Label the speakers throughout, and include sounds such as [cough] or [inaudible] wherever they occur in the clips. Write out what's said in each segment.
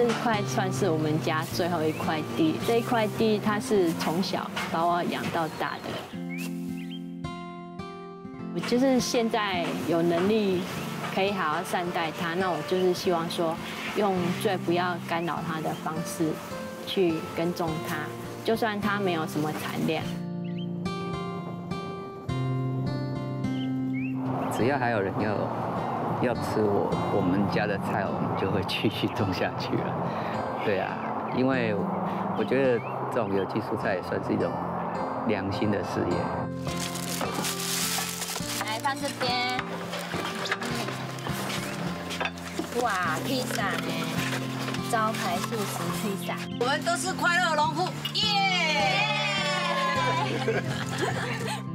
Speaker 1: 这一块算是我们家最后一块地，这一块地它是从小把我养到大的。我就是现在有能力可以好好善待它，那我就是希望说，用最不要干扰它的方式去耕种它，就算它没有什么产量。
Speaker 2: 只要还有人要要吃我我们家的菜，我们就会继续种下去了。[laughs] 对啊，因为我觉得这种有机蔬菜也算是一种良心的事业。
Speaker 1: 来放这边，哇，披萨呢？招牌素食披萨，
Speaker 3: 我们都是快乐农夫，耶！[laughs]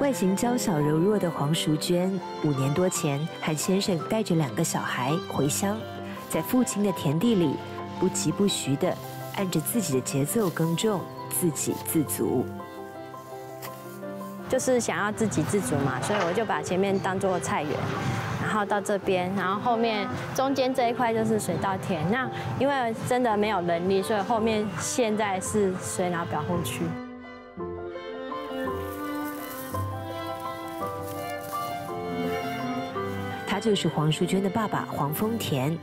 Speaker 4: 外形娇小柔弱的黄淑娟，五年多前和先生带着两个小孩回乡，在父亲的田地里不疾不徐地按着自己的节奏耕种，自给自足。
Speaker 1: 就是想要自给自足嘛，所以我就把前面当做菜园，然后到这边，然后后面中间这一块就是水稻田。那因为真的没有能力，所以后面现在是水脑保护区。
Speaker 4: 他就是黄淑娟的爸爸黄丰田，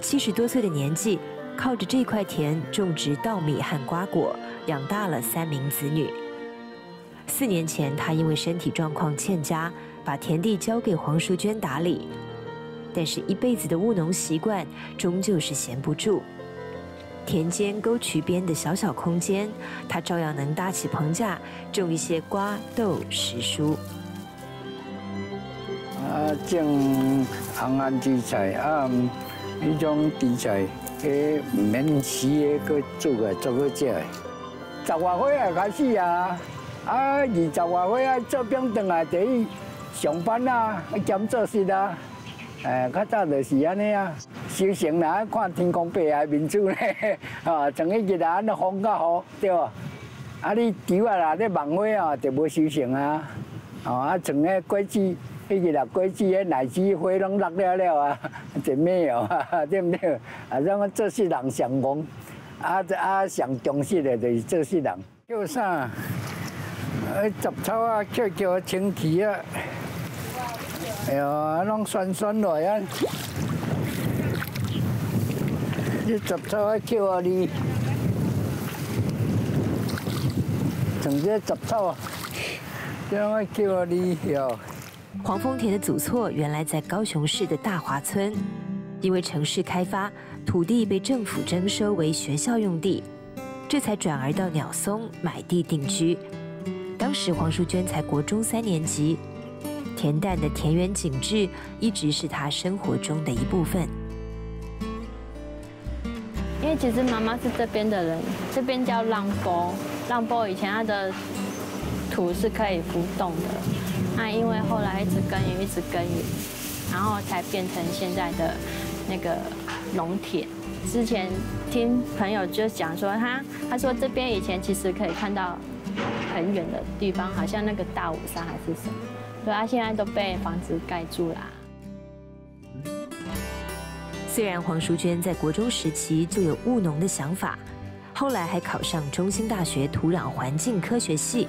Speaker 4: 七十多岁的年纪，靠着这块田种植稻米和瓜果，养大了三名子女。四年前，他因为身体状况欠佳，把田地交给黄淑娟打理。但是，一辈子的务农习惯终究是闲不住。田间沟渠边的小小空间，他照样能搭起棚架，种一些瓜、豆、时蔬。
Speaker 5: 啊，种红安地菜啊，一种地菜，迄唔免死的，佮煮个做个食。十外岁啊开始啊，啊二十外岁啊做兵转来第一上班啊，兼做事啊。诶，较早就是安尼啊，修行啦，看天公伯啊面子咧，[laughs] 啊，从迄日啊，安尼风甲雨对？啊，你球啊啦，你忙花啊，就无修行啊，哦，啊，从迄果子，迄日啊果子迄荔枝花拢落了了啊，[laughs] 就没有啊，[laughs] 对不对？啊，让我做事人上忙，啊啊上重视的就是做事人。叫啥？杂草啊，叫叫清气啊。哎呀，拢酸酸落啊！这杂草啊，叫啊你，种这杂草啊，这样啊叫啊你哟。
Speaker 4: 黄丰田的祖厝原来在高雄市的大华村，因为城市开发，土地被政府征收为学校用地，这才转而到鸟松买地定居。当时黄淑娟才国中三年级。恬淡的田园景致一直是她生活中的一部分。
Speaker 1: 因为其实妈妈是这边的人，这边叫浪波，浪波以前它的土是可以浮动的，那因为后来一直耕耘，一直耕耘，然后才变成现在的那个农田。之前听朋友就讲说，他他说这边以前其实可以看到很远的地方，好像那个大武山还是什么。对啊，现在都被房子盖住啦。
Speaker 4: 虽然黄淑娟在国中时期就有务农的想法，后来还考上中兴大学土壤环境科学系，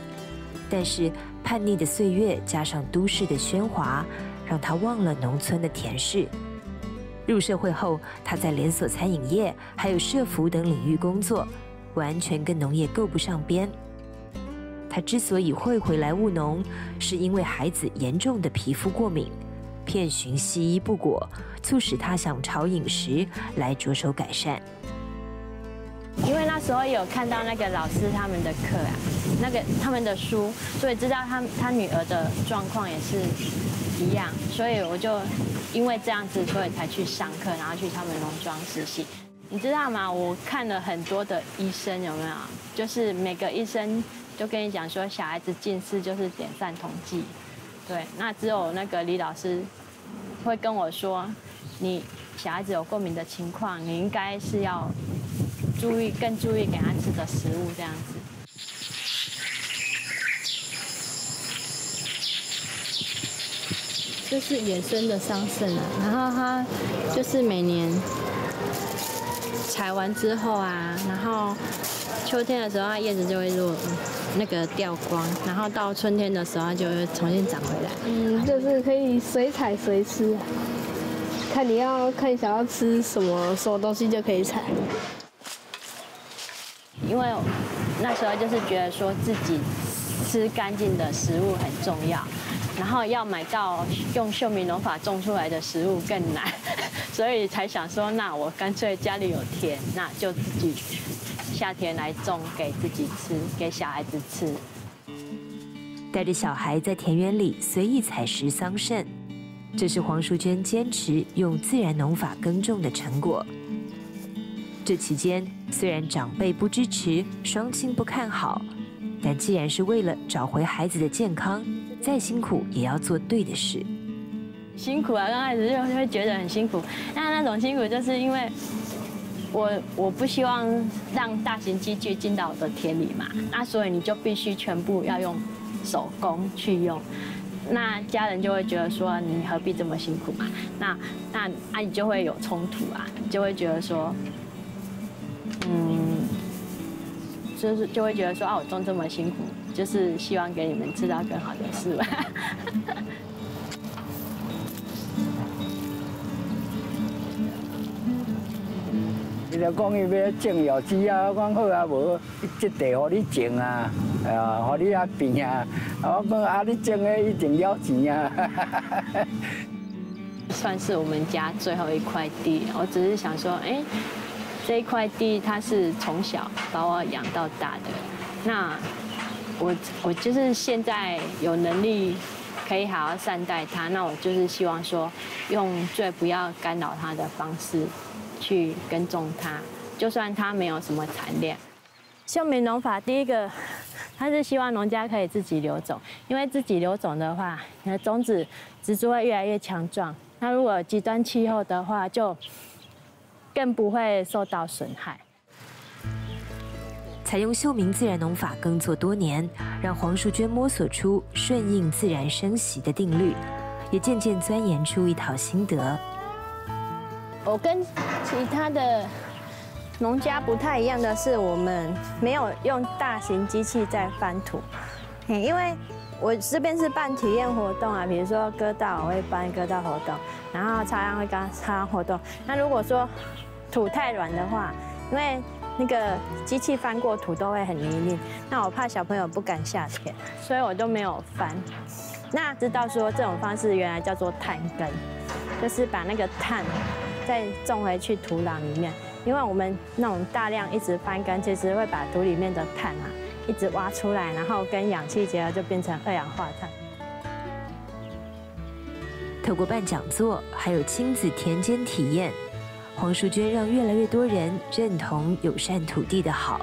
Speaker 4: 但是叛逆的岁月加上都市的喧哗，让她忘了农村的田氏。入社会后，她在连锁餐饮业还有社服等领域工作，完全跟农业够不上边。他之所以会回来务农，是因为孩子严重的皮肤过敏，遍寻西医不果，促使他想朝饮食来着手改善。
Speaker 1: 因为那时候有看到那个老师他们的课啊，那个他们的书，所以知道他他女儿的状况也是一样，所以我就因为这样子，所以才去上课，然后去他们农庄实习。你知道吗？我看了很多的医生，有没有？就是每个医生就跟你讲说，小孩子近视就是点散统计，对。那只有那个李老师会跟我说，你小孩子有过敏的情况，你应该是要注意，更注意给他吃的食物这样子。这是野生的桑葚啊，然后它就是每年。采完之后啊，然后秋天的时候，它叶子就会落那个掉光，然后到春天的时候就会重新长回来。
Speaker 6: 嗯，就是可以随采随吃，看你要看想要吃什么什么东西就可以采。
Speaker 1: 因为那时候就是觉得说自己吃干净的食物很重要。然后要买到用秀明农法种出来的食物更难，[laughs] 所以才想说，那我干脆家里有田，那就自己夏天来种给自己吃，给小孩子吃。
Speaker 4: 带着小孩在田园里随意采食桑葚，这是黄淑娟坚持用自然农法耕种的成果。这期间虽然长辈不支持，双亲不看好，但既然是为了找回孩子的健康。再辛苦也要做对的事。
Speaker 1: 辛苦啊，刚开始就会觉得很辛苦。那那种辛苦就是因为我我不希望让大型机具进到我的田里嘛，那所以你就必须全部要用手工去用。那家人就会觉得说你何必这么辛苦嘛？那那阿姨就会有冲突啊，就会觉得说，嗯，就是就会觉得说啊，我种这么辛苦。就是希望给你们吃到更好的事吧。[laughs]
Speaker 5: 伊就讲伊要种药枝啊，我讲好啊，无这地互你种啊，哎呀，互你啊变啊，我讲啊，你种的一定要钱啊。[laughs]
Speaker 1: 算是我们家最后一块地，我只是想说，哎，这一块地它是从小把我养到大的，那。我我就是现在有能力可以好好善待它，那我就是希望说，用最不要干扰它的方式去耕种它，就算它没有什么产量。秀明农法第一个，它是希望农家可以自己留种，因为自己留种的话，你的种子植株会越来越强壮。那如果极端气候的话，就更不会受到损害。
Speaker 4: 采用秀明自然农法耕作多年，让黄淑娟摸索出顺应自然生息的定律，也渐渐钻研出一套心得。
Speaker 1: 我跟其他的农家不太一样的是，我们没有用大型机器在翻土，因为我这边是办体验活动啊，比如说割稻我会办割稻活动，然后插秧会干插秧活动。那如果说土太软的话，因为那个机器翻过土都会很泥泞，那我怕小朋友不敢下田，所以我都没有翻。那知道说这种方式原来叫做碳根，就是把那个碳再种回去土壤里面，因为我们那种大量一直翻耕，其实会把土里面的碳啊一直挖出来，然后跟氧气结合就变成二氧化碳。
Speaker 4: 透过办讲座，还有亲子田间体验。黄淑娟让越来越多人认同友善土地的好，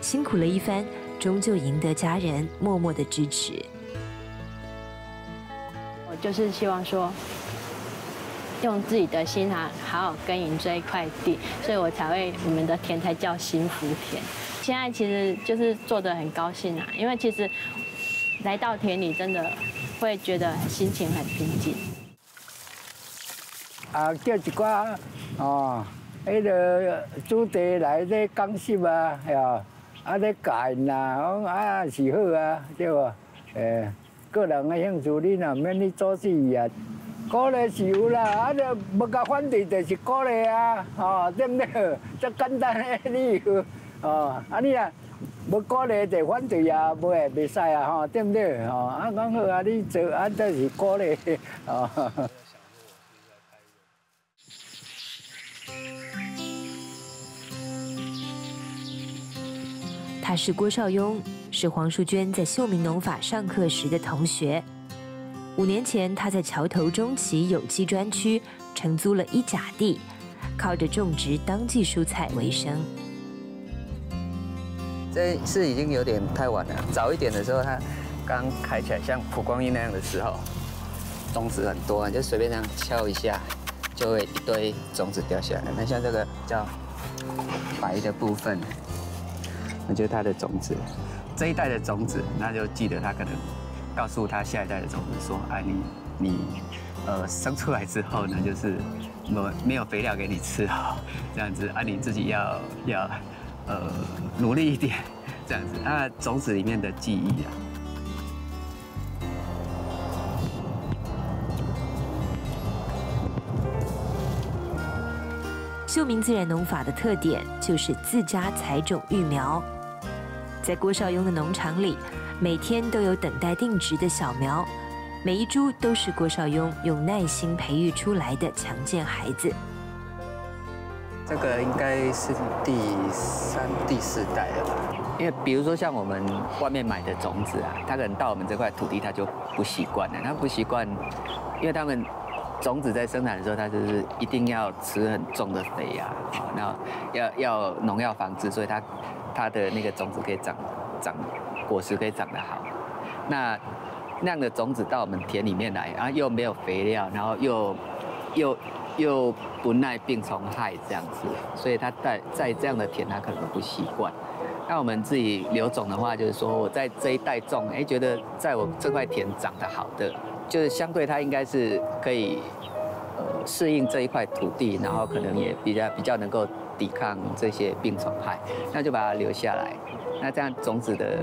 Speaker 4: 辛苦了一番，终究赢得家人默默的支持。
Speaker 1: 我就是希望说，用自己的心啊，好好耕耘这一块地，所以我才会我们的田才叫幸福田。现在其实就是做的很高兴啊，因为其实来到田里真的会觉得心情很平静。
Speaker 5: 啊，叫一寡。哦，迄个主题来咧讲习啊，呀，啊咧教呐，讲啊是好啊，对无？诶，个人的兴趣你若免去阻止伊啊，鼓励是有啦，啊，就无甲反对就是鼓励啊，哦，对毋对？[laughs] 这简单的理由，哦，啊你啊，要鼓励就反对呀，不会袂使啊，吼，对不对？吼，啊讲好啊，你做啊，这是鼓励，哦。
Speaker 4: 他是郭少雍，是黄淑娟在秀明农法上课时的同学。五年前，他在桥头中旗有机专区承租了一甲地，靠着种植当季蔬菜为生。
Speaker 2: 这是已经有点太晚了。早一点的时候，它刚开起来，像蒲公英那样的时候，种子很多，就随便这样敲一下，就会一堆种子掉下来。那像这个叫白的部分，那就是它的种子。这一代的种子，那就记得它可能告诉他下一代的种子说：“哎，你你呃生出来之后呢，就是没没有肥料给你吃哦，这样子啊，你自己要要。”呃，努力一点，这样子啊，种子里面的记忆啊。
Speaker 4: 秀明自然农法的特点就是自家采种育苗，在郭少雍的农场里，每天都有等待定植的小苗，每一株都是郭少雍用耐心培育出来的强健孩子。
Speaker 2: 这个应该是第三、第四代了吧？因为比如说像我们外面买的种子啊，它可能到我们这块土地，它就不习惯了。它不习惯，因为他们种子在生产的时候，它就是一定要吃很重的肥呀，然后要要农药防治，所以它它的那个种子可以长长果实可以长得好。那那样的种子到我们田里面来，然后又没有肥料，然后又又。又不耐病虫害这样子，所以他在在这样的田他可能不习惯。那我们自己留种的话，就是说我在这一代种，哎，觉得在我这块田长得好的，就是相对它应该是可以呃适应这一块土地，然后可能也比较比较能够抵抗这些病虫害，那就把它留下来。那这样种子的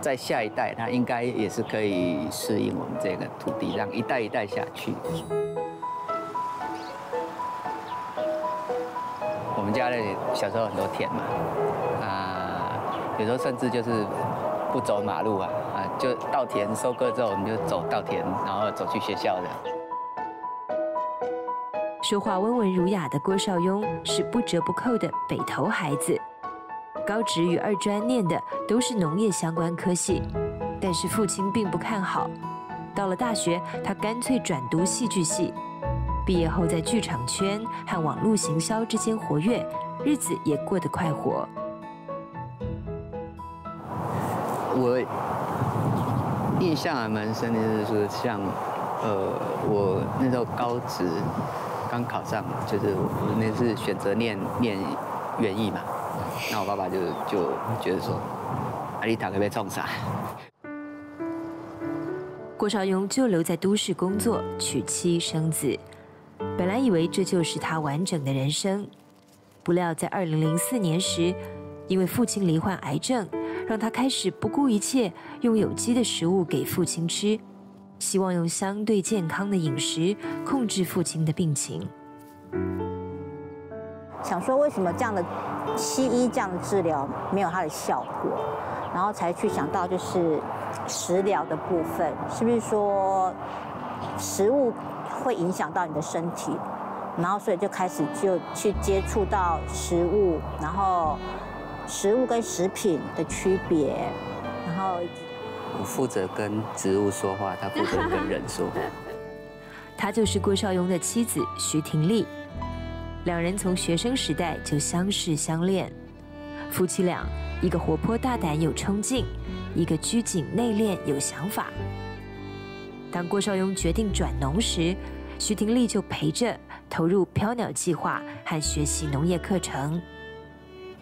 Speaker 2: 在下一代，它应该也是可以适应我们这个土地，让一代一代下去。家里小时候很多田嘛，啊，有时候甚至就是不走马路啊，啊，就稻田收割之后，我们就走稻田，然后走去学校的。
Speaker 4: 说话温文儒雅的郭少雍是不折不扣的北投孩子，高职与二专念的都是农业相关科系，但是父亲并不看好，到了大学，他干脆转读戏剧系。毕业后，在剧场圈和网络行销之间活跃，日子也过得快活。
Speaker 2: 我印象还蛮深的，就是说，像呃，我那时候高职刚考上，就是我那次选择念念园艺嘛，那我爸爸就就觉得说，阿丽塔可以被撞傻？
Speaker 4: 郭少庸就留在都市工作，娶妻生子。本来以为这就是他完整的人生，不料在二零零四年时，因为父亲罹患癌症，让他开始不顾一切用有机的食物给父亲吃，希望用相对健康的饮食控制父亲的病情。
Speaker 7: 想说为什么这样的西医这样的治疗没有它的效果，然后才去想到就是食疗的部分，是不是说食物？会影响到你的身体，然后所以就开始就去接触到食物，然后食物跟食品的区别，然后
Speaker 2: 我负责跟植物说话，他负责跟人说话。[laughs]
Speaker 4: 他就是郭少庸的妻子徐婷丽，两人从学生时代就相识相恋，夫妻俩一个活泼大胆有冲劲，一个拘谨内敛有想法。当郭少庸决定转农时，徐婷丽就陪着投入飘鸟计划和学习农业课程。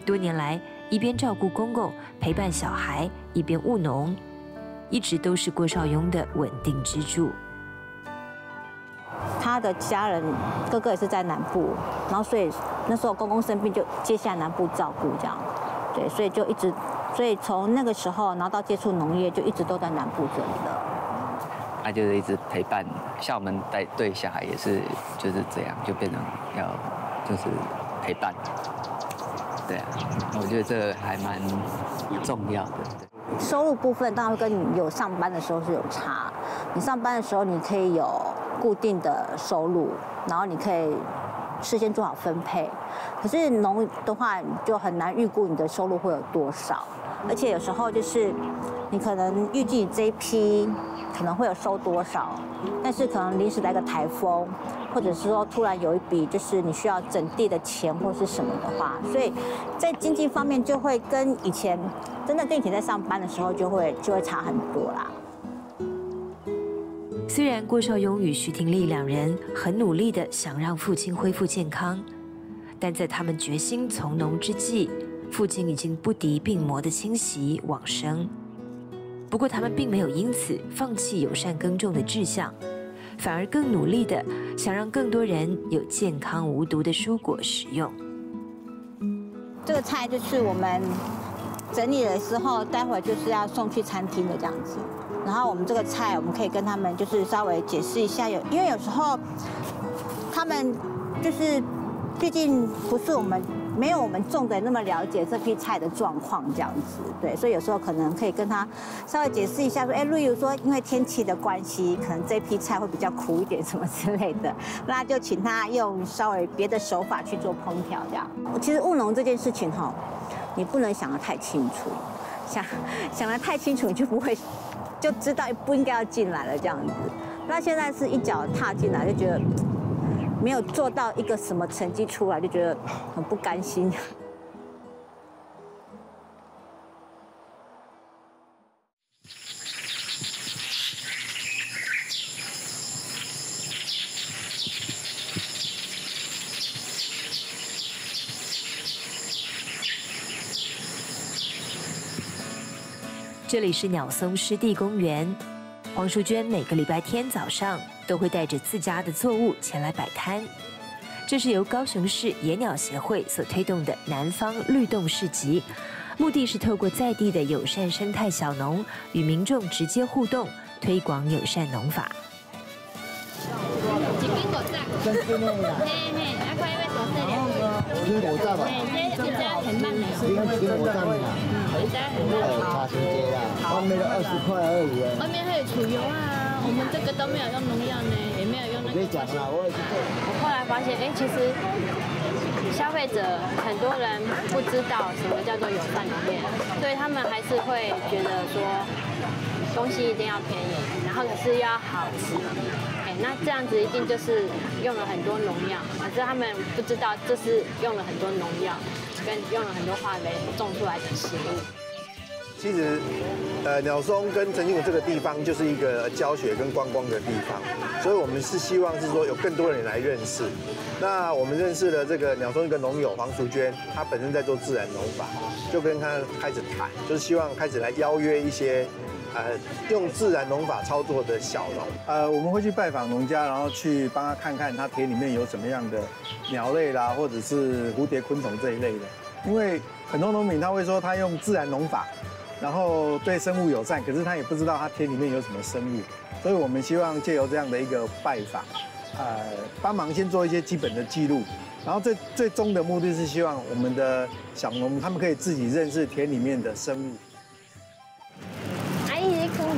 Speaker 4: 多年来，一边照顾公公、陪伴小孩，一边务农，一直都是郭少庸的稳定支柱。
Speaker 7: 他的家人哥哥也是在南部，然后所以那时候公公生病就接下南部照顾这样。对，所以就一直，所以从那个时候，然后到接触农业，就一直都在南部这里了。
Speaker 2: 他就是一直陪伴，像我们带对小孩也是就是这样，就变成要就是陪伴，对啊，我觉得这个还蛮重要的。
Speaker 7: 收入部分当然跟你有上班的时候是有差，你上班的时候你可以有固定的收入，然后你可以事先做好分配。可是农的话，就很难预估你的收入会有多少，而且有时候就是你可能预计这一批可能会有收多少，但是可能临时来个台风，或者是说突然有一笔就是你需要整地的钱或是什么的话，所以在经济方面就会跟以前真的跟以前在上班的时候就会就会差很多啦。
Speaker 4: 虽然郭少勇与徐婷丽两人很努力的想让父亲恢复健康，但在他们决心从农之际，父亲已经不敌病魔的侵袭往生。不过他们并没有因此放弃友善耕种的志向，反而更努力的想让更多人有健康无毒的蔬果食用。
Speaker 7: 这个菜就是我们整理的时候，待会就是要送去餐厅的这样子。然后我们这个菜，我们可以跟他们就是稍微解释一下，有因为有时候他们就是毕竟不是我们没有我们种的那么了解这批菜的状况这样子，对，所以有时候可能可以跟他稍微解释一下，说，哎，例如说因为天气的关系，可能这批菜会比较苦一点什么之类的，[laughs] 那就请他用稍微别的手法去做烹调这样。其实务农这件事情哈，你不能想得太清楚，想想得太清楚，你就不会。[laughs] 就知道不应该要进来了这样子，那现在是一脚踏进来，就觉得没有做到一个什么成绩出来，就觉得很不甘心。
Speaker 4: 这里是鸟松湿地公园，黄淑娟每个礼拜天早上都会带着自家的作物前来摆摊。这是由高雄市野鸟协会所推动的南方律动市集，目的是透过在地的友善生态小农与民众直接互动，推广友善农法。
Speaker 8: 苹果站嘛，这这家很慢的，苹苹果站嘛，这家很慢的。茶时间啦，外面的二十块而已。
Speaker 1: 外面还有储油啊，我们这个都没有用农药呢，也没有用那个。
Speaker 8: 别讲了，我也是做。
Speaker 1: 我后来发现，哎，其实消费者很多人不知道什么叫做有善农业，所以他们还是会觉得说东西一定要便宜，然后可是又要好吃。哎那这样子一定就是用了很多农药，可是他们不知道这是用了很多农药，跟用了很多化肥种出来的食物。
Speaker 9: 其实，呃，鸟松跟陈庆武这个地方就是一个教学跟观光的地方，所以我们是希望是说有更多人来认识。那我们认识了这个鸟松一个农友黄淑娟，她本身在做自然农法，就跟她开始谈，就是希望开始来邀约一些。呃，用自然农法操作的小农，
Speaker 10: 呃，我们会去拜访农家，然后去帮他看看他田里面有什么样的鸟类啦，或者是蝴蝶、昆虫这一类的。因为很多农民他会说他用自然农法，然后对生物友善，可是他也不知道他田里面有什么生物，所以我们希望借由这样的一个拜访，呃，帮忙先做一些基本的记录，然后最最终的目的是希望我们的小农他们可以自己认识田里面的生物。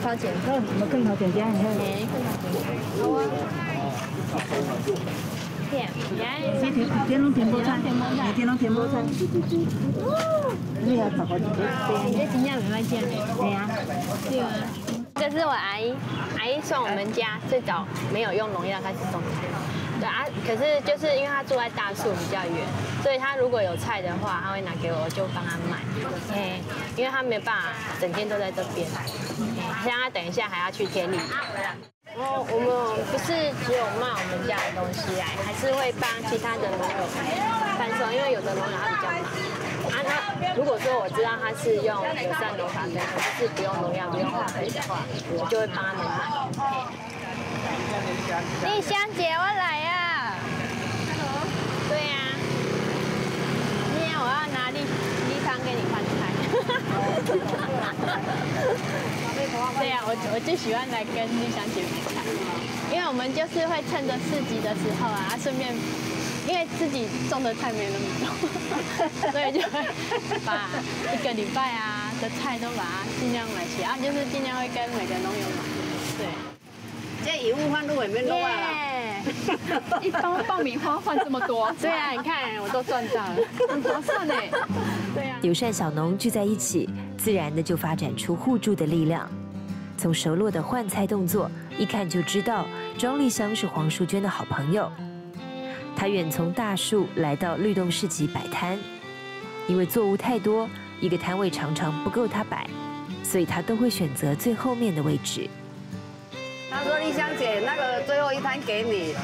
Speaker 1: 头前，
Speaker 11: 好，我们更头前，这样你看。
Speaker 1: 好啊。甜，
Speaker 11: 甜，甜，甜龙甜菠菜，甜龙甜菠菜。你要十块钱。
Speaker 1: 这真正没卖钱的。
Speaker 11: 对啊。
Speaker 1: 对啊。这是我阿姨，阿姨算我们家最早没有用农药开始种菜。对啊，可是就是因为他住在大树比较远，所以他如果有菜的话，他会拿给我，就帮他买。哎，因为他没办法整天都在这边，像他等一下还要去田里。哦，我们不是只有卖我们家的东西来，还是会帮其他的农友贩售，因为有的农友他比较忙。啊，那如果说我知道他是用友善农法，就是不用农药、不用化肥的话，我就会帮他们买。丽香姐，我来啊！对呀，今天我要拿立立汤给你看看。[laughs] 对呀，我我就喜欢来跟丽香姐比菜，因为我们就是会趁着市集的时候啊，顺便因为自己种的菜没那么多，[laughs] 所以就会把一个礼拜啊的菜都把它尽量买齐，啊，就是尽量会跟每个农友买，对。
Speaker 3: 这一物换路也没落啊啦，
Speaker 12: 一包爆米花换这么多，[laughs]
Speaker 1: 对啊，你看我都赚到了，
Speaker 12: 很划算呢。
Speaker 1: 对啊，
Speaker 4: 友善小农聚在一起，自然的就发展出互助的力量。从熟络的换菜动作，一看就知道庄丽香是黄淑娟的好朋友。她远从大树来到绿洞市集摆摊，因为作物太多，一个摊位常常不够她摆，所以她都会选择最后面的位置。
Speaker 13: 他说：“丽香姐，那个最后一摊给你，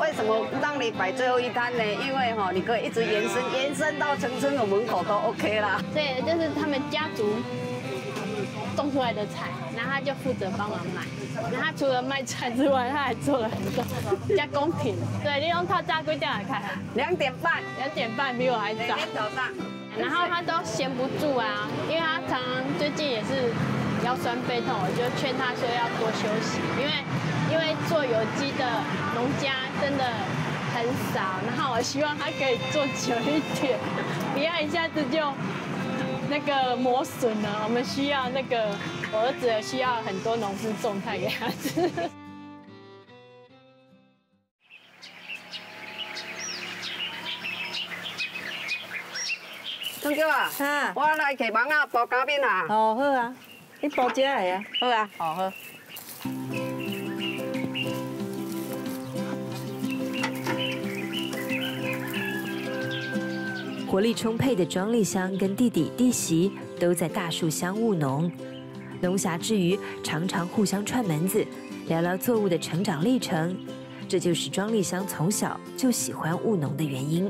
Speaker 13: 为什么让你摆最后一摊呢？因为哈，你可以一直延伸，延伸到城村的门口都 OK 啦。
Speaker 1: 对，就是他们家族种出来的菜，然后他就负责帮忙卖。然后他除了卖菜之外，他还做了很多加工品。对，利用他家规定来看，
Speaker 13: 两点半，
Speaker 1: 两点半比我还早。
Speaker 13: 早上，
Speaker 1: 然后他都闲不住啊，因为他常常最近也是。”腰酸背痛，我就劝他说要多休息，因为因为做有机的农家真的很少，然后我希望他可以做久一点，不要一下子就那个磨损了。我们需要那个我儿子需要很多农夫种菜给他吃。
Speaker 13: 春娇啊，我来给忙啊，包咖啡啊。
Speaker 11: 哦，好啊。你包起来呀？
Speaker 13: 好啊，好喝。
Speaker 4: 活力充沛的庄丽香跟弟弟弟媳都在大树乡务农，农暇之余常常互相串门子，聊聊作物的成长历程。这就是庄丽香从小就喜欢务农的原因。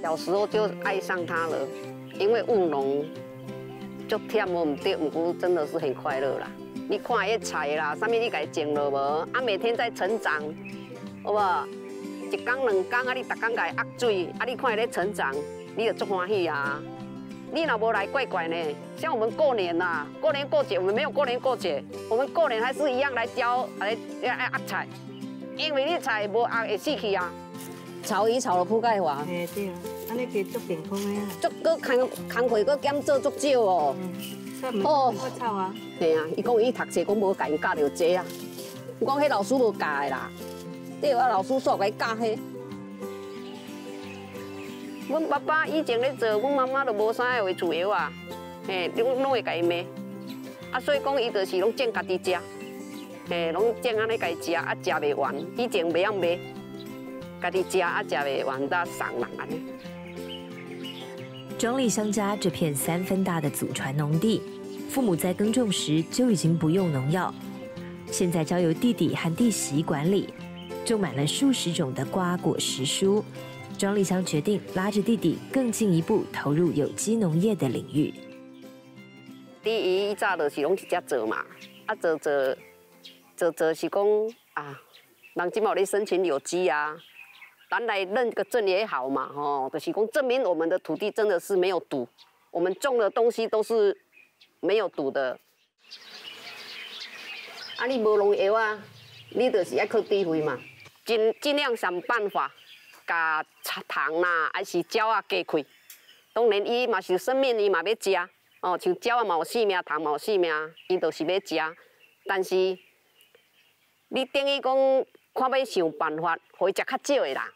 Speaker 13: 小时候就爱上它了，因为务农。足忝无唔对，唔过真的是很快乐啦。你看迄菜啦，上面你家种了无？啊，每天在成长，好无？一天两天啊，你逐缸家压水，啊，你看伊咧成长，你就足欢喜啊。你若无来怪怪呢？像我们过年呐，过年过节，我们没有过年过节，我们过年还是一样来浇来来压菜，因为你菜无压会死去啊。炒鱼炒了铺盖花。
Speaker 11: 嘿对啊，安尼其实足健康的啊。
Speaker 13: 足搁工工课搁减做足少哦。
Speaker 11: 哦。炒啊。
Speaker 13: 对啊，伊讲伊读册，讲无甲伊教着这啊。我讲迄老师无教的啦。对啊，老师煞甲伊教迄。阮爸爸以前咧做，阮妈妈都无啥会煮药啊。嘿，拢拢会甲伊骂。啊，所以讲伊就是拢种家己食。嘿，拢种安尼家己食，啊食袂完，以前袂晓卖。家己家啊，家袂完到上人安尼。
Speaker 4: 庄丽香家这片三分大的祖传农地，父母在耕种时就已经不用农药，现在交由弟弟和弟媳管理，种满了数十种的瓜果实蔬。庄丽香决定拉着弟弟更进一步投入有机农业的领域。
Speaker 13: 第一，早就是拢直接做嘛，啊做做做做是讲啊，人今毛咧申请有机啊。咱来认个证也好嘛，吼，就是讲证明我们的土地真的是没有毒，我们种的东西都是没有毒的。啊，你无农药啊，你就是要靠智慧嘛，尽尽量想办法，加糖啊，还是胶啊隔开。当然，伊嘛是生命，伊嘛要食，哦，像胶啊嘛有生命，糖嘛有生命，伊都是要食。但是，你等于讲，看要想办法，互伊食较少的啦。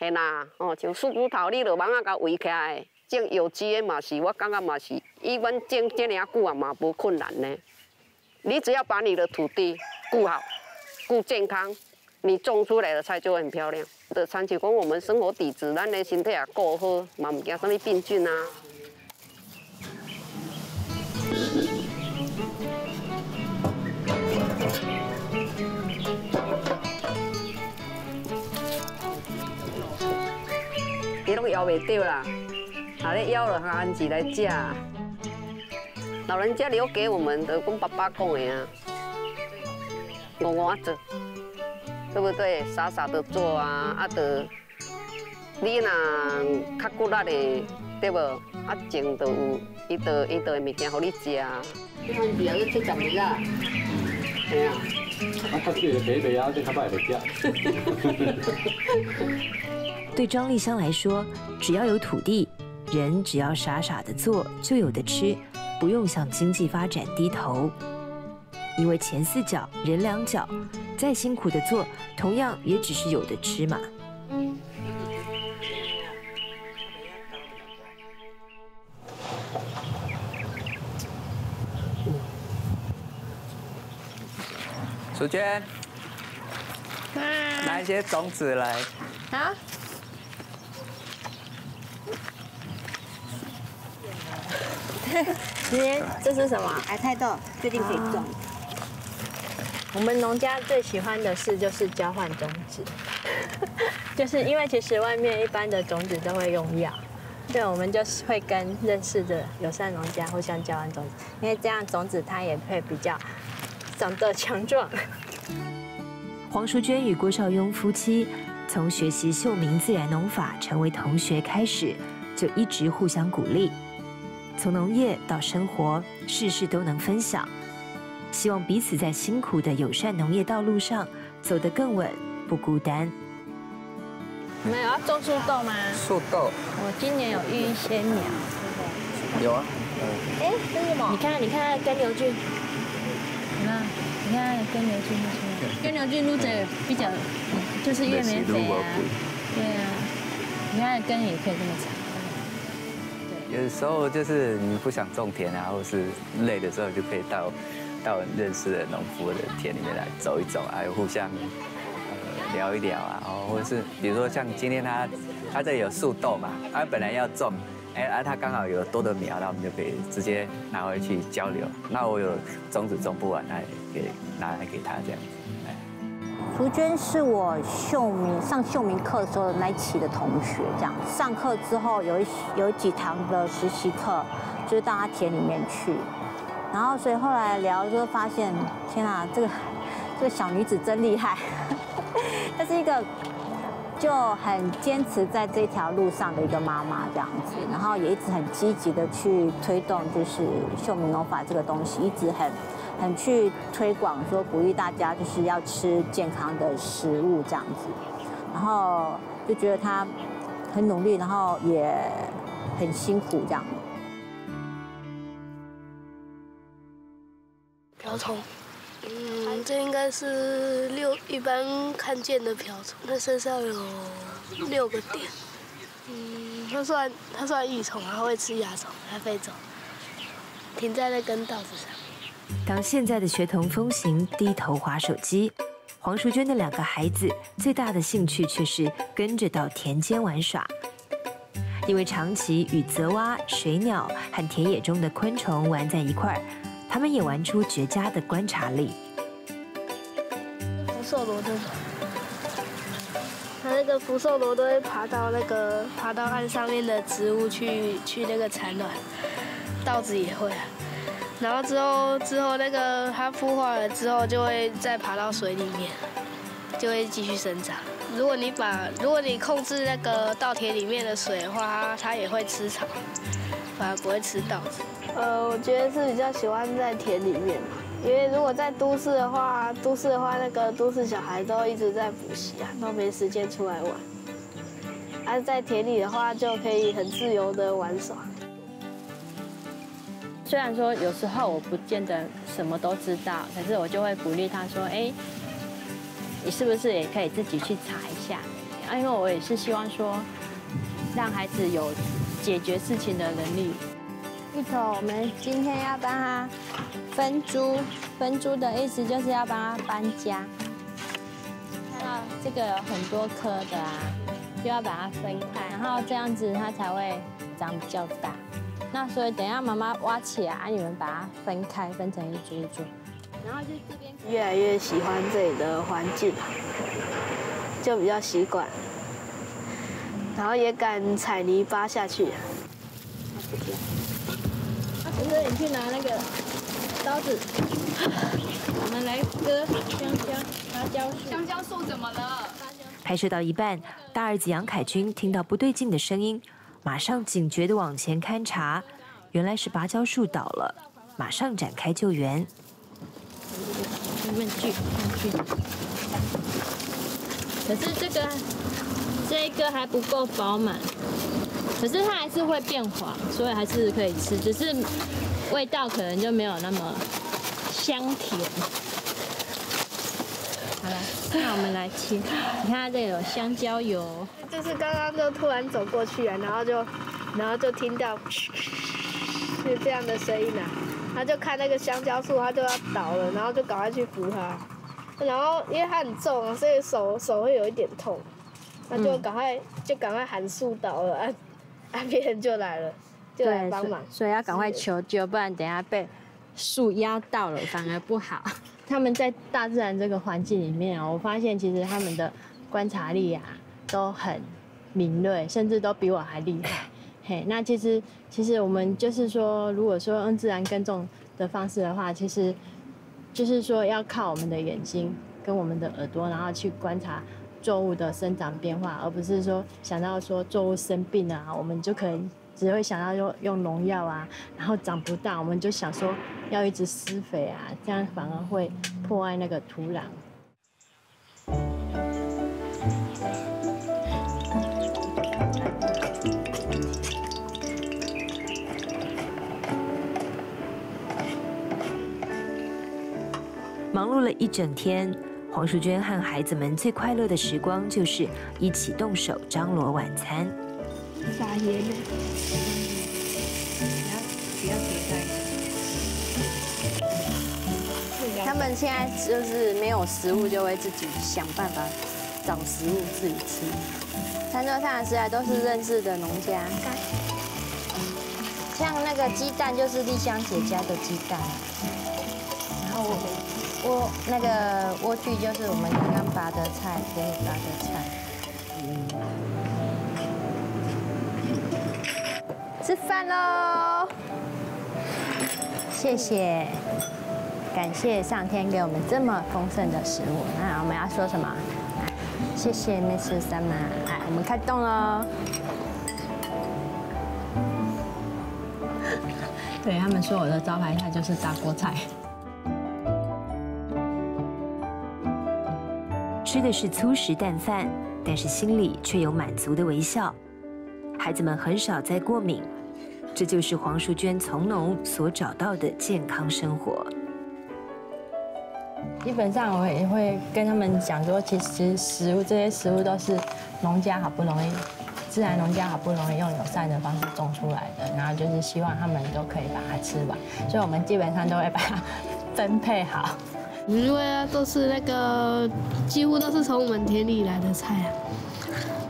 Speaker 13: 嘿啦，哦，像树骨头，你落网啊，甲围起来，种有机的嘛是，我感觉嘛是，伊阮种遮尔久啊嘛无困难呢。你只要把你的土地顾好，顾健康，你种出来的菜就会很漂亮。的长期讲，我们生活底子，咱的身体也顾好，嘛唔惊什么病菌啊。伊拢咬袂到啦，啊！咧咬了，哈，自己来食。老人家留给我们的，跟爸爸讲的啊，我我做，对不对？傻傻的做啊，啊的，你若较骨力的，对不？啊，种都有，伊都伊都会物件互你食。你看，比如七十年啦，系啊。啊，较少的白白啊，这较歹
Speaker 4: 的食。[laughs] 对庄丽香来说，只要有土地，人只要傻傻的做，就有的吃，不用向经济发展低头。因为前四角，人两脚，再辛苦的做，同样也只是有的吃嘛。
Speaker 2: 淑娟，拿一些种子来。
Speaker 6: 啊。[laughs]
Speaker 7: 今天这是什么？白菜豆，最近可以种。
Speaker 1: 我们农家最喜欢的事就是交换种子，[laughs] 就是因为其实外面一般的种子都会用药，对，我们就是会跟认识的友善农家互相交换种子，因为这样种子它也会比较长得强壮。
Speaker 4: 黄淑娟与郭少雍夫妻从学习秀明自然农法成为同学开始，就一直互相鼓励。从农业到生活，事事都能分享，希望彼此在辛苦的友善农业道路上走得更稳，不孤单。
Speaker 1: 你们有要种树豆吗？
Speaker 2: 树豆，
Speaker 1: 我今年有育一些苗。
Speaker 2: 有啊。
Speaker 1: 哎，这是什么？你看，你看根瘤菌。你看，你看根瘤菌出来。根瘤菌撸着比较，就是越没肥啊。对啊。你看根也可以这么长。
Speaker 2: 有时候就是你不想种田啊，或是累的时候，就可以到到认识的农夫的田里面来走一走，还有互相呃聊一聊啊，哦，或者是比如说像今天他他这里有树豆嘛，他本来要种，哎，啊他刚好有多的苗，那我们就可以直接拿回去交流。那我有种子种不完，那也可以拿来给他这样子。
Speaker 7: 淑娟是我秀明上秀明课的时候的那一期的同学，这样上课之后有一有几堂的实习课，就是到他田里面去，然后所以后来聊就发现，天啊，这个这个小女子真厉害，[laughs] 她是一个就很坚持在这条路上的一个妈妈这样子，然后也一直很积极的去推动就是秀明农法这个东西，一直很。很去推广，说鼓励大家就是要吃健康的食物这样子，然后就觉得他很努力，然后也很辛苦这样。
Speaker 14: 瓢虫，嗯，这应该是六一般看见的瓢虫，它身上有六个点，嗯，它算它算益虫，它会吃蚜虫，它飞走，停在那根稻子上。
Speaker 4: 当现在的学童风行低头划手机，黄淑娟的两个孩子最大的兴趣却是跟着到田间玩耍。因为长期与泽蛙、水鸟和田野中的昆虫玩在一块儿，他们也玩出绝佳的观察力。
Speaker 14: 福寿螺这种，它那个福寿螺都会爬到那个爬到岸上面的植物去去那个产卵，稻子也会啊。然后之后之后那个它孵化了之后，就会再爬到水里面，就会继续生长。如果你把如果你控制那个稻田里面的水的话，它也会吃草，反而不会吃稻子。呃，我觉得是比较喜欢在田里面，因为如果在都市的话，都市的话那个都市小孩都一直在补习啊，都没时间出来玩。而在田里的话，就可以很自由的玩耍。
Speaker 1: 虽然说有时候我不见得什么都知道，可是我就会鼓励他说：“哎，你是不是也可以自己去查一下？”啊，因为我也是希望说，让孩子有解决事情的能力。芋头，我们今天要帮他分株，分株的意思就是要帮他搬家。看到这个有很多颗的啊，就要把它分开，然后这样子它才会长比较大。那所以等一下妈妈挖起来，你们把它分开，分成一株一株。然后就这边越来越喜欢这里的环境，就比较习惯，然后也敢踩泥巴下去。陈哥，你去拿那个刀子，我们来割香蕉、芭蕉树。
Speaker 12: 香蕉树怎么了？
Speaker 4: 拍摄到一半，大儿子杨凯军听到不对劲的声音。马上警觉地往前勘察，原来是芭蕉树倒了，马上展开救援。
Speaker 1: 面具，面具。可是这个，这个还不够饱满，可是它还是会变黄，所以还是可以吃，只是味道可能就没有那么香甜。好了，那我们来切。你看这有香蕉油，
Speaker 14: 就是刚刚就突然走过去啊，然后就，然后就听到是这样的声音啊，他就看那个香蕉树，他就要倒了，然后就赶快去扶他。然后因为它很重，所以手手会有一点痛，他就赶快就赶快喊树倒了，啊 [laughs] 啊别人就来了，就来帮忙。
Speaker 1: 所以要赶快求救，不然等下被树压到了反而不好。[laughs] 他们在大自然这个环境里面啊，我发现其实他们的观察力啊都很敏锐，甚至都比我还厉害。嘿，那其实其实我们就是说，如果说用自然耕种的方式的话，其实就是说要靠我们的眼睛跟我们的耳朵，然后去观察作物的生长变化，而不是说想到说作物生病啊，我们就可能只会想到用用农药啊，然后长不大，我们就想说要一直施肥啊，这样反而会破坏那个土壤。
Speaker 4: 忙碌了一整天，黄淑娟和孩子们最快乐的时光就是一起动手张罗晚餐。
Speaker 14: 撒盐。
Speaker 1: 他们现在就是没有食物，就会自己想办法找食物自己吃。餐桌上的食材都是认识的农家，像那个鸡蛋就是丽香姐家的鸡蛋，然后莴那个莴苣就是我们刚刚拔的菜，给你拔的菜。吃饭喽！谢谢，感谢上天给我们这么丰盛的食物。那我们要说什么？谢谢 Miss Summer，哎，我们开动喽！对他们说，我的招牌菜就是大锅菜。
Speaker 4: 吃的是粗食淡饭，但是心里却有满足的微笑。孩子们很少再过敏，这就是黄淑娟从农所找到的健康生活。
Speaker 1: 基本上我也会跟他们讲说，其实食物这些食物都是农家好不容易，自然农家好不容易用友善的方式种出来的，然后就是希望他们都可以把它吃完，所以我们基本上都会把它 [laughs] 分配好。
Speaker 14: 因为啊，都是那个几乎都是从我们田里来的菜啊，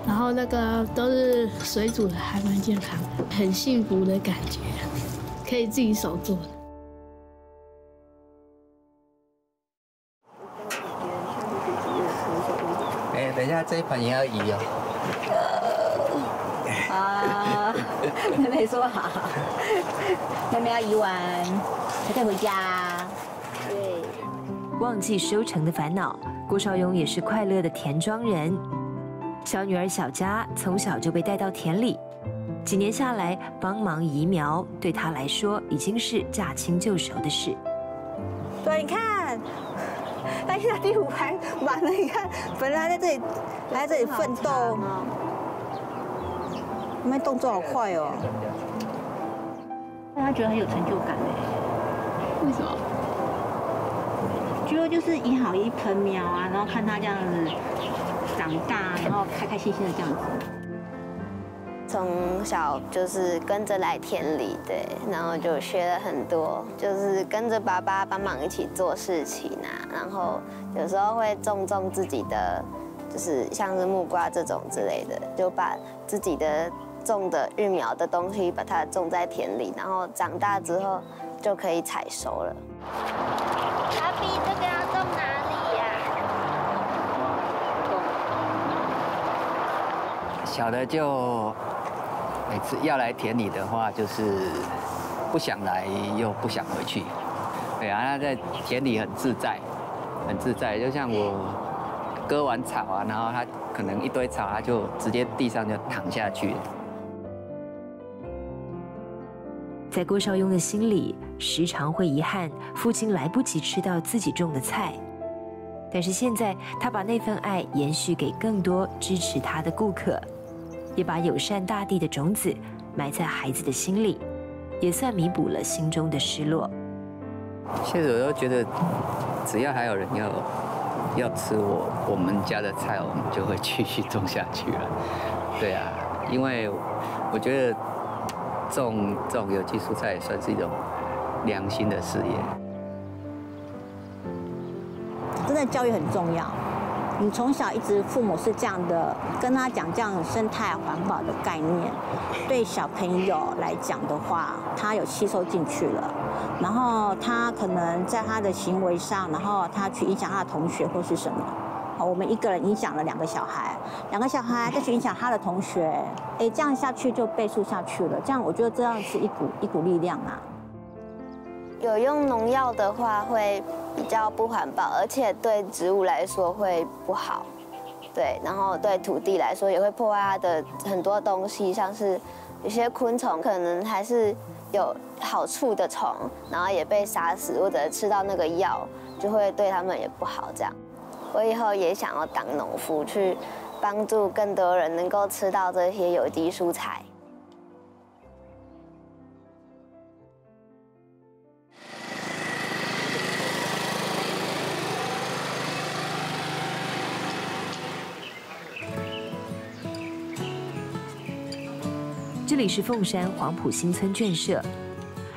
Speaker 14: 然后那个都是水煮的，还蛮健康的，很幸福的感觉，可以自己手做的。
Speaker 2: 哎，等一下这一盘也要移哦。
Speaker 7: 啊，妹妹说好，妹妹要移完才可以回家。对，
Speaker 4: 忘记收成的烦恼，郭少勇也是快乐的田庄人。小女儿小佳从小就被带到田里，几年下来帮忙移苗，对她来说已经是驾轻就熟的事。
Speaker 7: 对，你看，他现在第五排满了，你看，本来还在这里，还在这里奋斗，你们动作好快哦。
Speaker 11: 让他觉得很有成就感哎。
Speaker 12: 为什么？
Speaker 11: 觉得就是移好一盆苗啊，然后看它这样子长大，然后开开心心的这样子。
Speaker 15: 从小就是跟着来田里，对，然后就学了很多，就是跟着爸爸帮忙一起做事情啊，然后有时候会种种自己的，就是像是木瓜这种之类的，就把自己的种的育苗的东西把它种在田里，然后长大之后就可以采收了。
Speaker 14: 阿比，这个要种哪里呀？
Speaker 2: 小的就每次要来田里的话，就是不想来又不想回去。对啊，他在田里很自在，很自在。就像我割完草啊，然后他可能一堆草，他就直接地上就躺下去。
Speaker 4: 在郭少雍的心里，时常会遗憾父亲来不及吃到自己种的菜。但是现在，他把那份爱延续给更多支持他的顾客，也把友善大地的种子埋在孩子的心里，也算弥补了心中的失落。
Speaker 2: 现在我都觉得，只要还有人要要吃我我们家的菜，我们就会继续种下去了。对啊，因为我觉得种种有机蔬菜也算是一种良心的事业。
Speaker 7: 真的教育很重要。你从小一直父母是这样的跟他讲这样生态环保的概念，对小朋友来讲的话，他有吸收进去了，然后他可能在他的行为上，然后他去影响他的同学或是什么。我们一个人影响了两个小孩，两个小孩再去影响他的同学，哎，这样下去就倍数下去了。这样我觉得这样是一股一股力量啊。
Speaker 15: 有用农药的话会比较不环保，而且对植物来说会不好，对，然后对土地来说也会破坏它的很多东西，像是有些昆虫可能还是有好处的虫，然后也被杀死或者吃到那个药，就会对他们也不好。这样，我以后也想要当农夫，去帮助更多人能够吃到这些有机蔬菜。
Speaker 4: 这里是凤山黄埔新村眷舍，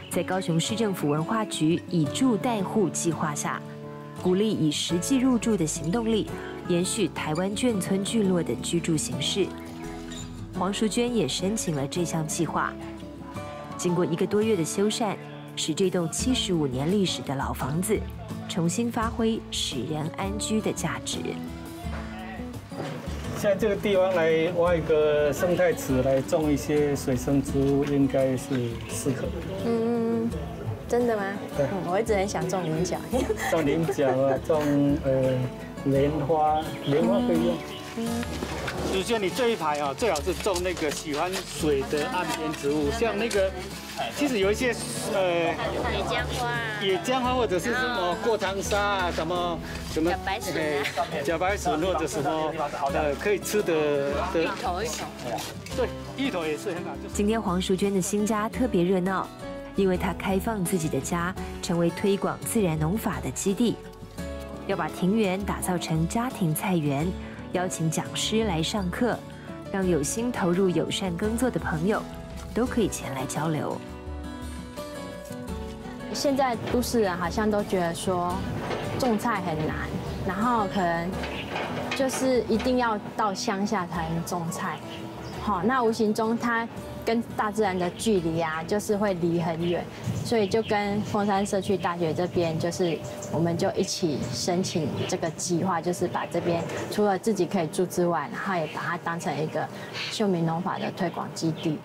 Speaker 4: 在高雄市政府文化局以住代户计划下，鼓励以实际入住的行动力，延续台湾眷村聚落的居住形式。黄淑娟也申请了这项计划，经过一个多月的修缮，使这栋七十五年历史的老房子重新发挥使人安居的价值。
Speaker 16: 现在这个地方来挖一个生态池来种一些水生植物，应该是适合。
Speaker 17: 嗯，真的吗？
Speaker 16: 对，
Speaker 17: 我一直很想种菱角。[laughs]
Speaker 16: 种菱角啊，种呃莲花，莲花可以用。嗯，首先你这一排啊，最好是种那个喜欢水的岸边植物，像那个。其实有一些呃
Speaker 1: 野姜花，
Speaker 16: 野姜花或者是什么过汤沙啊，什么什么
Speaker 1: 小白笋，
Speaker 16: 小白笋或者什么呃可以吃的
Speaker 1: 的芋头芋头，
Speaker 16: 对，芋头也是很好。
Speaker 4: 今天黄淑娟的新家特别热闹，因为他开放自己的家，成为推广自然农法的基地，要把庭园打造成家庭菜园，邀请讲师来上课，让有心投入友善耕作的朋友都可以前来交流。
Speaker 1: 现在都市人好像都觉得说种菜很难，然后可能就是一定要到乡下才能种菜。好，那无形中他跟大自然的距离啊，就是会离很远。所以就跟凤山社区大学这边，就是我们就一起申请这个计划，就是把这边除了自己可以住之外，然后也把它当成一个秀明农法的推广基地。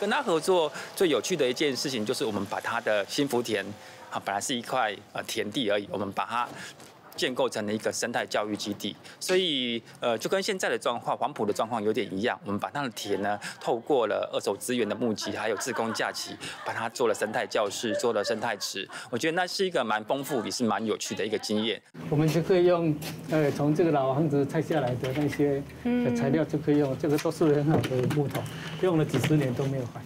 Speaker 18: 跟他合作最有趣的一件事情，就是我们把他的新福田啊，本来是一块呃田地而已，我们把它。建构成了一个生态教育基地，所以呃，就跟现在的状况，黄埔的状况有点一样。我们把它的田呢，透过了二手资源的募集，还有自工假期，把它做了生态教室，做了生态池。我觉得那是一个蛮丰富，也是蛮有趣的一个经验。
Speaker 16: 我们就可以用呃，从这个老房子拆下来的那些材料就可以用，这个都是很好的木头，用了几十年都没有坏。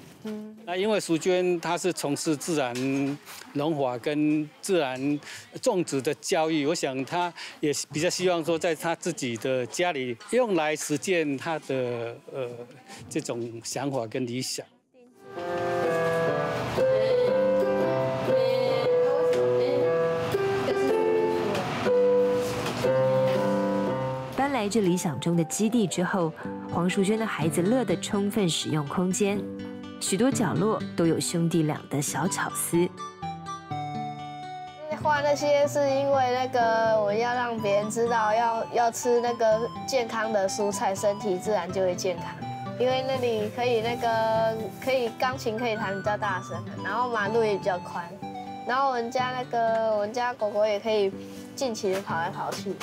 Speaker 16: 那因为淑娟她是从事自然农法跟自然种植的教育，我想她也比较希望说，在她自己的家里用来实践她的呃这种想法跟理想。
Speaker 4: 搬来这理想中的基地之后，黄淑娟的孩子乐得充分使用空间。许多角落都有兄弟俩的小巧思。
Speaker 14: 画那些是因为那个我要让别人知道要要吃那个健康的蔬菜，身体自然就会健康。因为那里可以那个可以钢琴可以弹比较大声，然后马路也比较宽，然后我们家那个我们家狗狗也可以尽情的跑来跑去，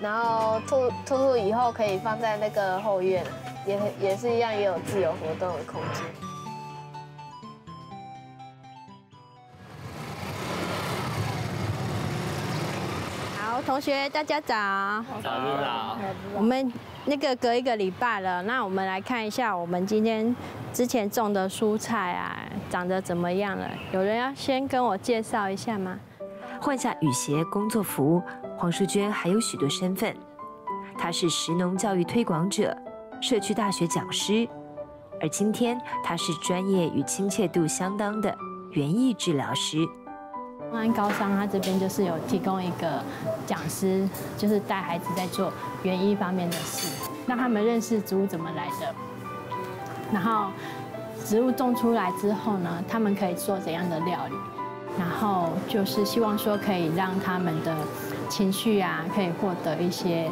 Speaker 14: 然后兔兔兔以后可以放在那个后院，也也是一样也有自由活动的空间。
Speaker 1: 同学，大家早。
Speaker 19: 早早。
Speaker 1: 我们那个隔一个礼拜了，那我们来看一下我们今天之前种的蔬菜啊，长得怎么样了？有人要先跟我介绍一下吗？
Speaker 4: 换下雨鞋、工作服，黄淑娟还有许多身份。她是食农教育推广者、社区大学讲师，而今天她是专业与亲切度相当的园艺治疗师。
Speaker 1: 安高商他这边就是有提供一个讲师，就是带孩子在做园艺方面的事，让他们认识植物怎么来的，然后植物种出来之后呢，他们可以做怎样的料理，然后就是希望说可以让他们的情绪啊，可以获得一些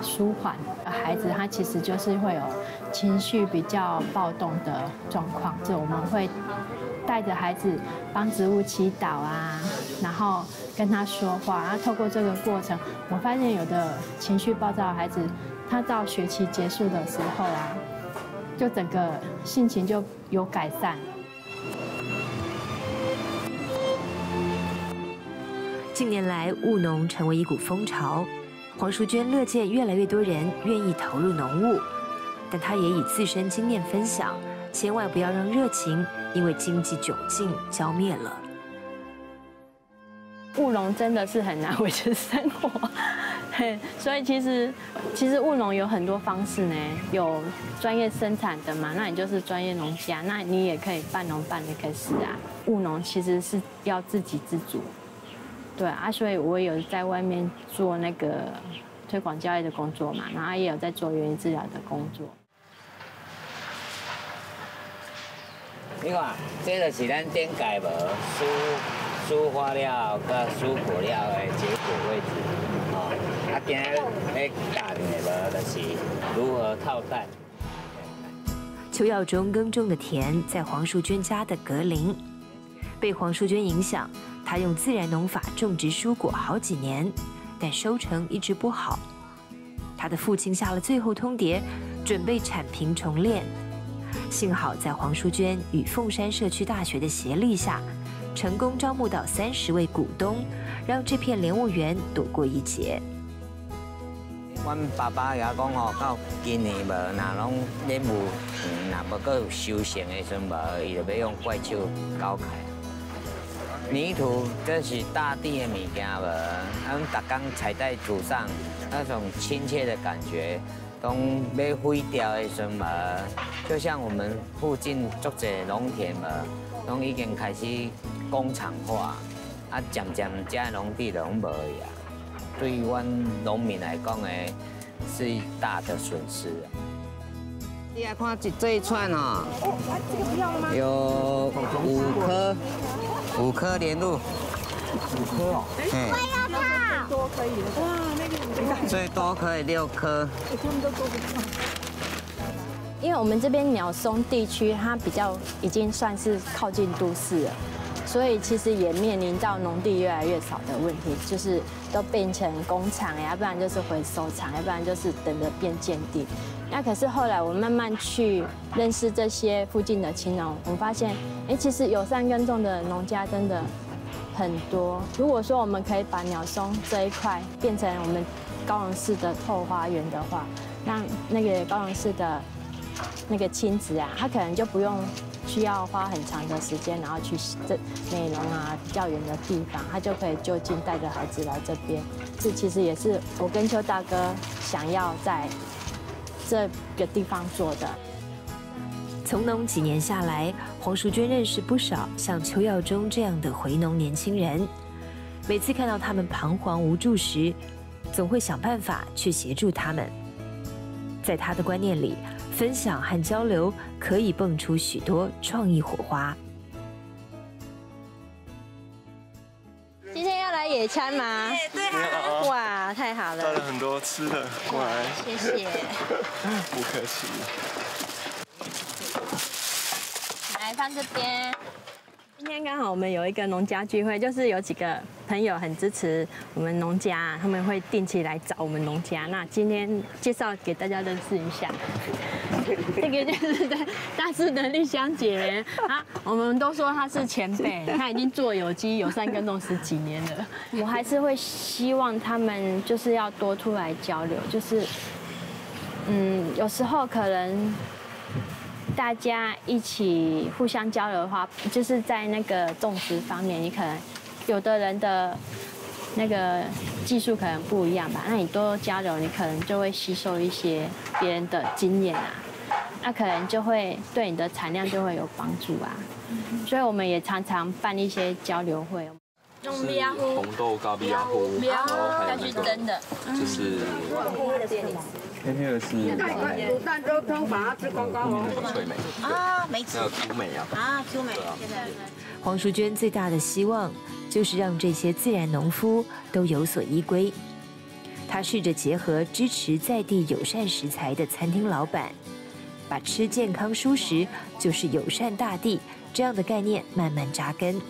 Speaker 1: 舒缓。孩子他其实就是会有情绪比较暴动的状况，就我们会。带着孩子帮植物祈祷啊，然后跟他说话，然后透过这个过程，我发现有的情绪暴躁的孩子，他到学期结束的时候啊，就整个性情就有改善。
Speaker 4: 近年来，务农成为一股风潮，黄淑娟乐见越来越多人愿意投入农务，但她也以自身经验分享。千万不要让热情因为经济窘境浇灭了。
Speaker 1: 务农真的是很难 [laughs] 维持生活，所以其实其实务农有很多方式呢，有专业生产的嘛，那你就是专业农家，那你也可以半农半的开始啊。务农其实是要自给自足，对啊，所以我有在外面做那个推广教育的工作嘛，然后也有在做园艺治疗的工作。
Speaker 20: 你看，这就是咱顶界无输输花料甲输果料的结果位置，哦，啊，今日咧教的无就是如何套蛋。
Speaker 4: 邱耀中耕种的田在黄淑娟家的格林，被黄淑娟影响，他用自然农法种植蔬果好几年，但收成一直不好。他的父亲下了最后通牒，准备铲平重练。幸好在黄淑娟与凤山社区大学的协力下，成功招募到三十位股东，让这片莲雾园躲过一劫。
Speaker 20: 阮爸爸也讲哦，到今年无，那拢莲雾若无够有收成的时无，伊就要用怪手搞开。泥土这是大地的物件无，咱逐工踩在土上，那种亲切的感觉。拢要毁掉的时嘛，就像我们附近足者农田嘛，拢已经开始工厂化，啊，渐渐这农地拢无呀，对于阮农民来讲呢，是大的损失。你来看这这一串哦，有五颗，五颗莲露，五颗哦，嗯。多可以哇，那个最多可以六颗。他们都做不到。
Speaker 1: 因为我们这边鸟松地区，它比较已经算是靠近都市了，所以其实也面临到农地越来越少的问题，就是都变成工厂呀，不然就是回收厂，要不然就是等着变建地。那可是后来我慢慢去认识这些附近的青农，我发现，哎，其实友善耕种的农家真的。很多。如果说我们可以把鸟松这一块变成我们高雄市的后花园的话，那那个高雄市的那个亲子啊，他可能就不用需要花很长的时间，然后去这美容啊较远的地方，他就可以就近带着孩子来这边。这其实也是我跟邱大哥想要在这个地方做的。
Speaker 4: 从农几年下来，黄淑娟认识不少像邱耀忠这样的回农年轻人。每次看到他们彷徨无助时，总会想办法去协助他们。在他的观念里，分享和交流可以蹦出许多创意火花。
Speaker 1: 今天要来野餐吗？
Speaker 21: 对啊。
Speaker 1: 哇，太好了！
Speaker 21: 带了很多吃的过来。
Speaker 1: 谢谢。[laughs]
Speaker 21: 不客气。
Speaker 1: 来放这边。今天刚好我们有一个农家聚会，就是有几个朋友很支持我们农家，他们会定期来找我们农家。那今天介绍给大家认识一下，[laughs] 这个就是在大师的丽香姐啊，我们都说她是前辈，她已经做有机友善耕种十几年了。我还是会希望他们就是要多出来交流，就是嗯，有时候可能。大家一起互相交流的话，就是在那个种植方面，你可能有的人的那个技术可能不一样吧，那你多交流，你可能就会吸收一些别人的经验啊，那可能就会对你的产量就会有帮助啊。所以我们也常常办一些交流会。
Speaker 21: 用红豆咖比亚糊，
Speaker 1: 然后还有那个
Speaker 21: 就是。黑黑的是
Speaker 13: 卤蛋粥汤，把它吃光光哦。
Speaker 21: 翠梅
Speaker 13: 啊，没吃。
Speaker 21: 还有 Q 美啊。
Speaker 13: 啊，Q 美。
Speaker 4: 黄淑娟最大的希望就是让这些自然农夫都有所依归。她试着结合支持在地友善食材的餐厅老板，把吃健康蔬食就是友善大地这样的概念慢慢扎根，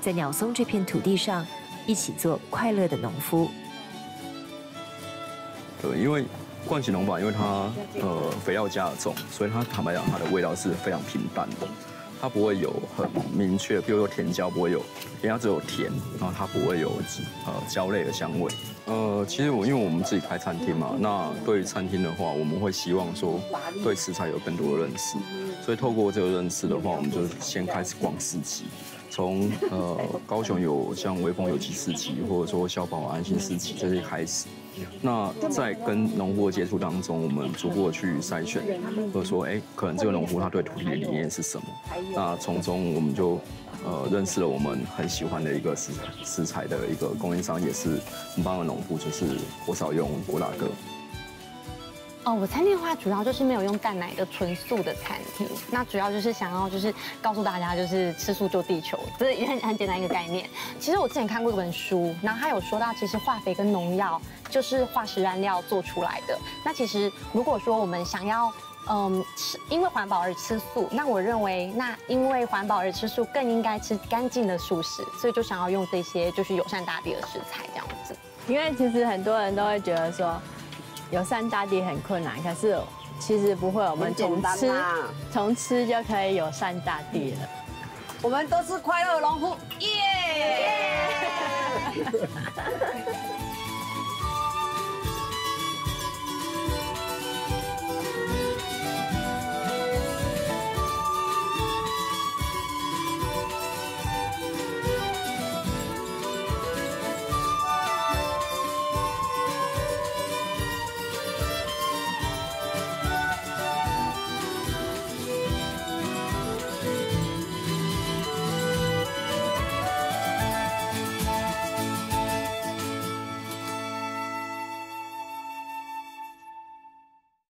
Speaker 4: 在鸟松这片土地上一起做快乐的农夫。
Speaker 22: 对，因为。惯性农法，因为它呃肥料加的重，所以它坦白讲，它的味道是非常平淡的，它不会有很明确，比如说甜椒不会有，因为它只有甜，然后它不会有呃椒类的香味。呃，其实我因为我们自己开餐厅嘛，那对于餐厅的话，我们会希望说对食材有更多的认识，所以透过这个认识的话，我们就先开始逛市集，从呃高雄有像微风有机市集，或者说消防安心市集这些开始。那在跟农户的接触当中，我们逐步去筛选，或者说，哎，可能这个农户他对土地的理念是什么？那从中我们就呃认识了我们很喜欢的一个食食材的一个供应商，也是很棒的农户，就是郭少用郭大哥。
Speaker 23: 哦，我餐厅的话，主要就是没有用蛋奶的纯素的餐厅。那主要就是想要就是告诉大家，就是吃素救地球，这是很很简单一个概念。其实我之前看过一本书，然后他有说到，其实化肥跟农药就是化石燃料做出来的。那其实如果说我们想要嗯吃，因为环保而吃素，那我认为那因为环保而吃素，更应该吃干净的素食，所以就想要用这些就是友善大地的食材这样子。
Speaker 1: 因为其实很多人都会觉得说。友善大地很困难，可是其实不会，我们从吃从吃就可以友善大地了。
Speaker 3: 我们都是快乐农夫，耶！